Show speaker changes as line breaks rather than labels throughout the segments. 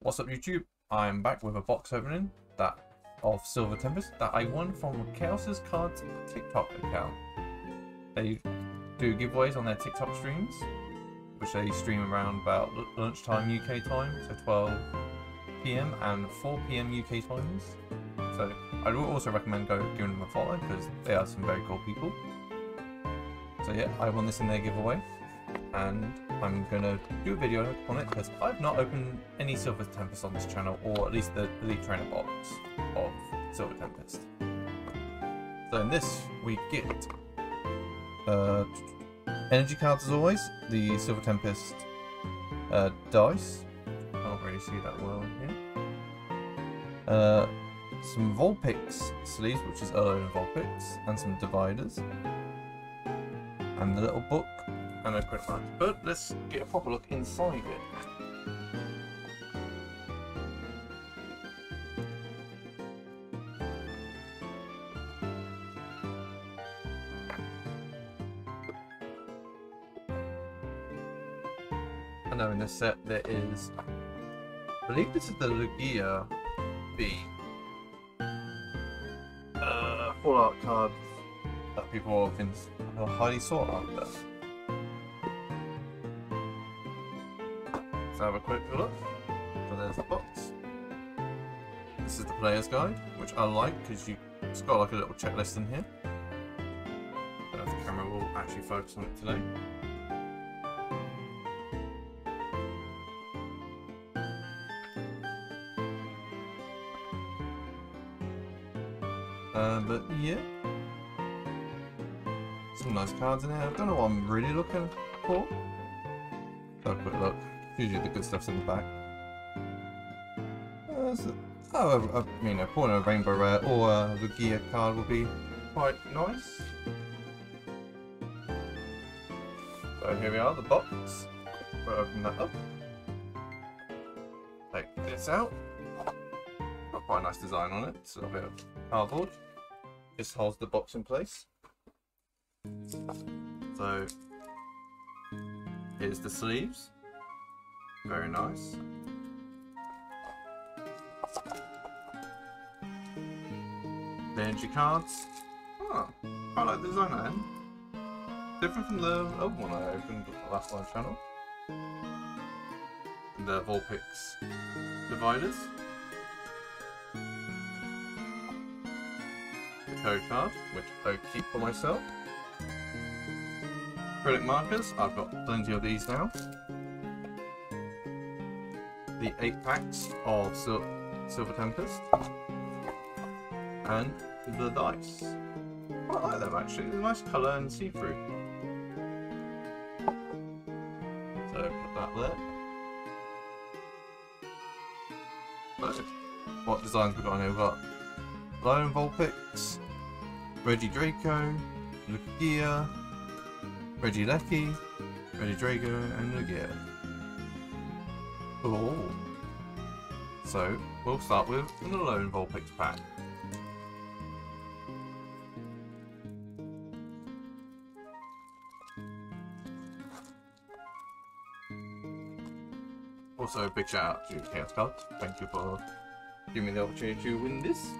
What's up YouTube? I'm back with a box opening that of Silver Tempest that I won from Chaos's Cards TikTok account. They do giveaways on their TikTok streams, which they stream around about lunchtime UK time, so 12 p.m. and 4 p.m. UK times. So I would also recommend go giving them a follow because they are some very cool people. So yeah, I won this in their giveaway and I'm gonna do a video on it because I've not opened any Silver Tempest on this channel, or at least the Elite Trainer box of Silver Tempest. So in this we get uh, energy cards as always, the Silver Tempest uh, dice. I Can't really see that well here. Uh, some Vulpix sleeves, which is Erlo Vulpix, and some dividers. And the little book But let's get a proper look inside it. I know in this set there is, I believe this is the Lugia V uh, Fallout cards that people have been highly sought after. Let's have a quick look. So there's the box. This is the player's guide, which I like because you it's got like a little checklist in here. I don't know if the camera will actually focus on it today. Uh, but yeah, some nice cards in here. I don't know what I'm really looking for. Have a quick look. Usually the good stuff's in the back. Uh, so, oh, I, mean, a of Rainbow Rare or a Lugia card would be quite nice. So here we are, the box. We'll open that up. Take this out. Got quite a nice design on it. It's a bit of cardboard. Just holds the box in place. So here's the sleeves. Very nice. Energy cards. Oh, I like the design end. Different from the other one I opened last live channel. The Vulpix dividers. The code card, which I keep for myself. Acrylic markers, I've got plenty of these now the 8 packs of Sil Silver Tempest and the dice. I like them actually, they're nice colour and see-through. So put that there. What designs we got on here? We've got Alolan Vulpix, Draco, Lugia, Regieleki, Regidrago, and Lugia. Oh. So, we'll start with an Alolan Vulpix pack. Also, a big shout out to Chaos Cards. Thank you for giving me the opportunity to win this.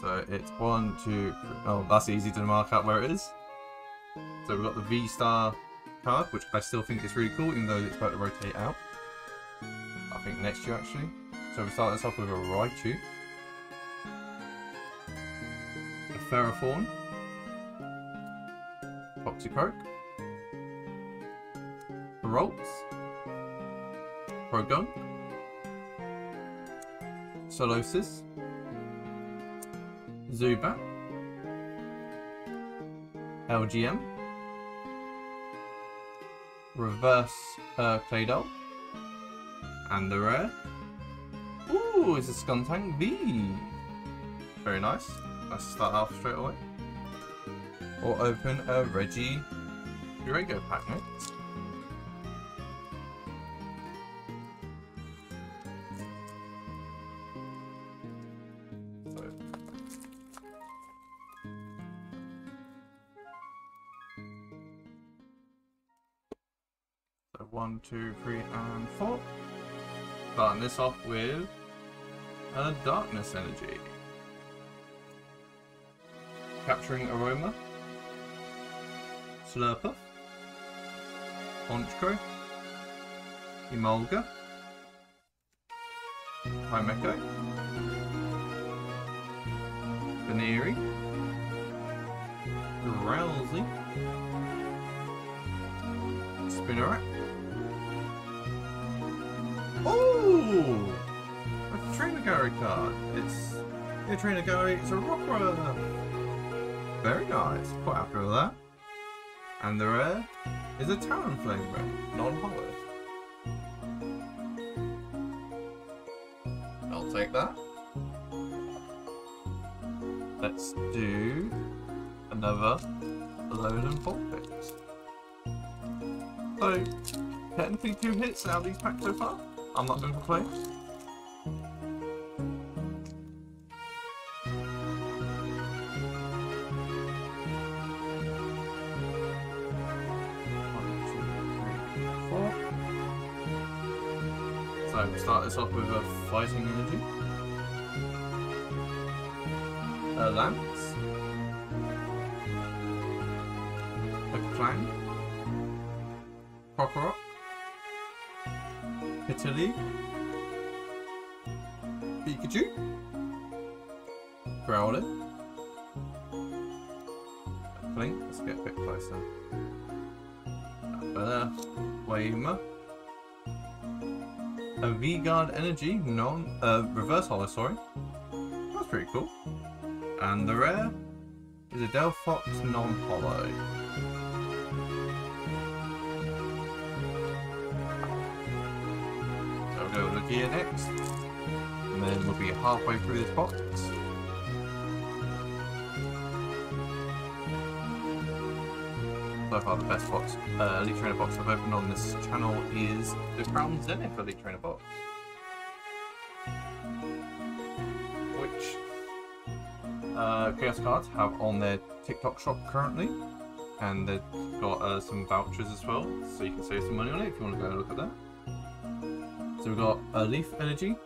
So it's one, two, three. Oh, that's easy to mark out where it is. So we've got the V Star card, which I still think is really cool, even though it's about to rotate out. I think next year actually. So we start this off with a Raichu, a Ferrothorn, Toxicroak, a Ralts, Progun, Solosis, Zubat, Elgyem, reverse uh, Claydol. And the rare. Ooh, it's a Skuntank V. Very nice. Let's start off straight away. Or open a Reggie Drago pack. One, two, three, and four. Starting this off with a darkness energy. Capturing aroma. Slurpuff. Honchkrow. Emolga. Chimecho. Baneri. Drowzee. Spinarak. Oh! A Trainer Gallery card. It's a Trainer Gallery. It's a Rockruff. Very nice. Quite happy with that. And the rare is a Talonflame rare, non-hollow. I'll take that. Let's do another load and full picks. So, technically two hits out of these packs so far. I'm not going to play. So we start this off with a fighting energy. A lance. A Klang. Italy. Pikachu. Growlithe. Blink, let's get a bit closer. Uh, Waima. A V-Guard Energy, non, uh, reverse hollow, sorry. That's pretty cool. And the rare is a Delphox non-hollow. Here next. And then we'll be halfway through this box. So far the best box, uh, Elite Trainer box I've opened on this channel is the Crown Zenith Elite Trainer box. Which uh, Chaos Cards have on their TikTok shop currently. And they've got uh, some vouchers as well, so you can save some money on it if you want to go and look at that. So we've got a Leaf Energy,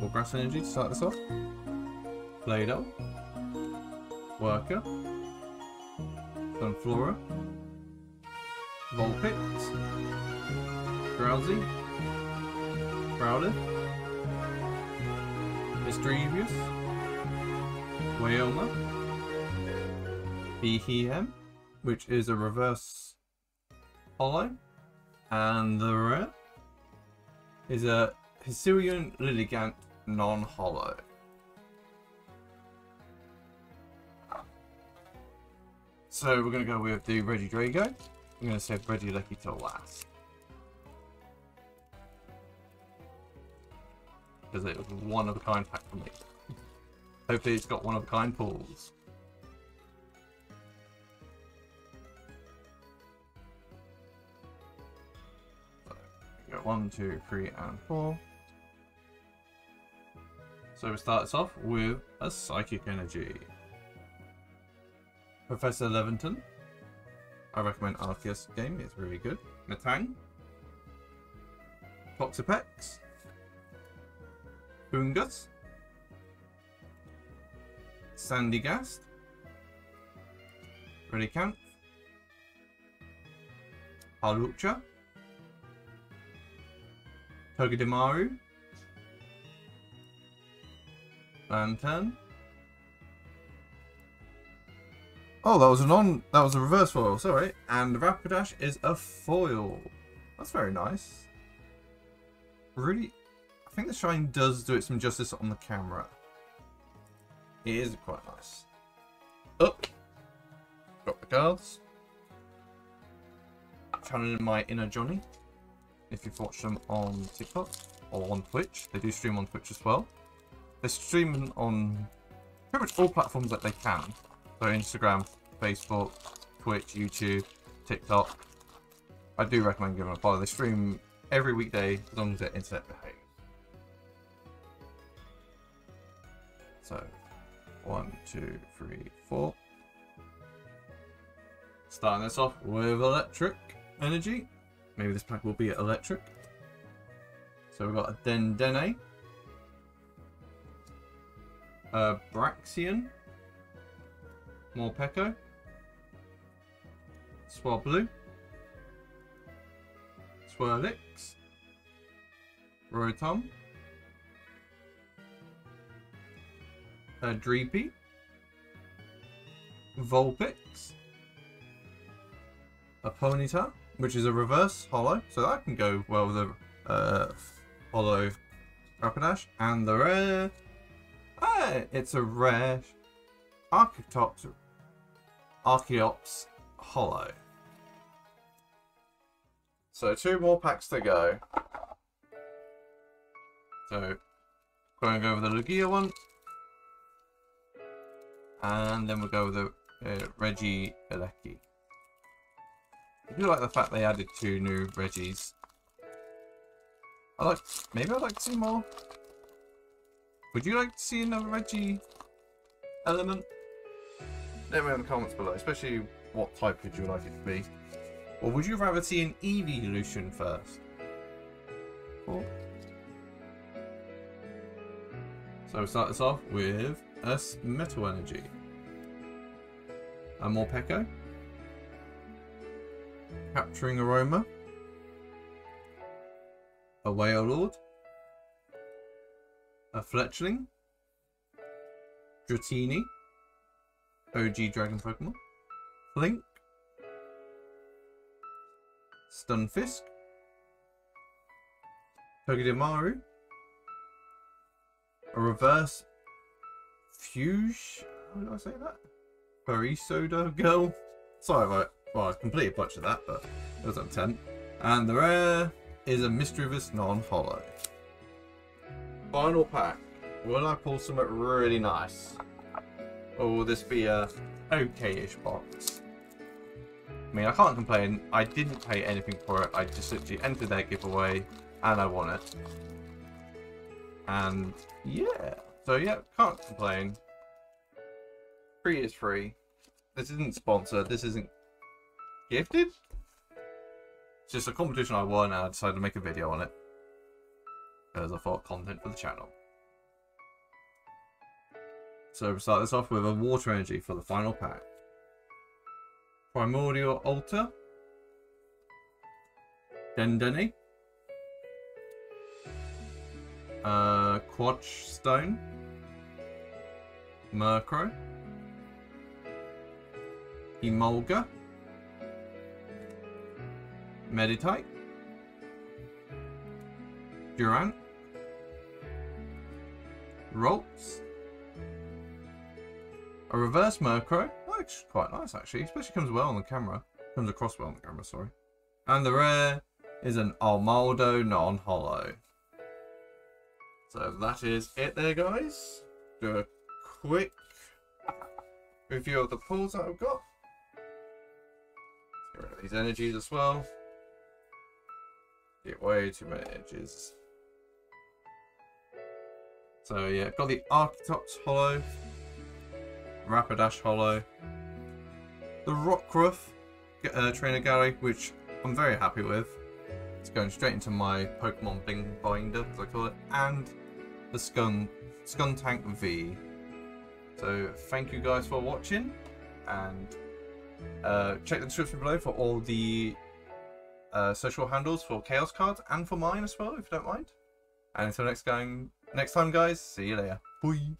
or Grass Energy to start this off. Play-Doh. Worker. Sunflora. Vulpix, Drowzee, Crowded, Misdreavus, Wyoma, Beheeyem, which is a reverse hollow, and the rare is a Hisuian Lilligant non-hollow. So we're going to go with the Regidrago. I'm going to save Regieleki till last. Because it was one of a kind pack for me. Hopefully it's got one of a kind pulls. One, two, three, and four. So we start this off with a Psychic Energy. Professor Laventon. I recommend Arceus game, it's really good. Metang. Toxapex. Bungus. Sandygast. Relicanth. Hawlucha. Togedemaru. Lanturn. Oh, that was a non. That was a reverse foil. Sorry, and Rapidash is a foil. That's very nice. Really, I think the shine does do it some justice on the camera. It is quite nice. Up. Drop the cards. Channeling my inner Johnny. If you've watched them on TikTok or on Twitch, they do stream on Twitch as well. They're streaming on pretty much all platforms that they can. So Instagram, Facebook, Twitch, YouTube, TikTok. I do recommend giving them a follow. They stream every weekday as long as their internet behaves. So, one, two, three, four. Starting this off with electric energy. Maybe this pack will be electric. So we've got a Dedenne, a Braixen, Morpeko, Swablu, Swirlix, Rotom, a Dreepy, Vulpix, a Ponyta, which is a reverse hollow, so that can go well with a uh, hollow Rapidash, and the rare, ah, it's a rare Archeops, Archeops hollow. So two more packs to go. So, going over the Lugia one. And then we'll go with the uh, Reggie Elecki. I do like the fact they added two new Reggies. I like, maybe I'd like to see more. Would you like to see another Reggie element? Let me know in the comments below, especially what type would you like it to be. Or would you rather see an evolution first? Or... So we start this off with a Metal Energy. A Morpeko. Capturing Aroma. A Wailord. A Fletchling. Dratini. OG Dragon Pokemon. Flink. Stunfisk. Togedemaru. A reverse Fuge. How did I say that? Furry Soda Girl. Sorry if I, well, I completely butchered that, but it was intent. And the rare is a Mischievous non-hollow. Final pack. Will I pull something really nice? Or will this be a okay-ish box? I mean, I can't complain. I didn't pay anything for it. I just literally entered their giveaway and I won it. And yeah. So yeah, can't complain. Free is free. This isn't sponsored. This isn't gifted. It's just a competition I won and I decided to make a video on it. Because I thought content for the channel. So we start this off with a water energy for the final pack. Primordial Altar. Dedenne. Uh, Quatch Stone. Murkrow. Emolga. Meditite. Durant. Rolts. A reverse Murkrow. Looks quite nice actually, especially comes well on the camera. Comes across well on the camera, sorry. And the rare is an Armaldo non-hollow. So that is it there guys. Do a quick review of the pulls that I've got. Get rid of these energies as well. Get way too many edges. So yeah, got the Archeops Hollow, Rapidash Hollow, the Rockruff uh, Trainer Gallery, which I'm very happy with. It's going straight into my Pokemon Bing binder, as I call it, and the Skun, Skuntank V. So thank you guys for watching and uh, check the description below for all the uh, social handles for Chaos Cards and for mine as well, if you don't mind. And until next, going, next time, guys, see you later. Bye.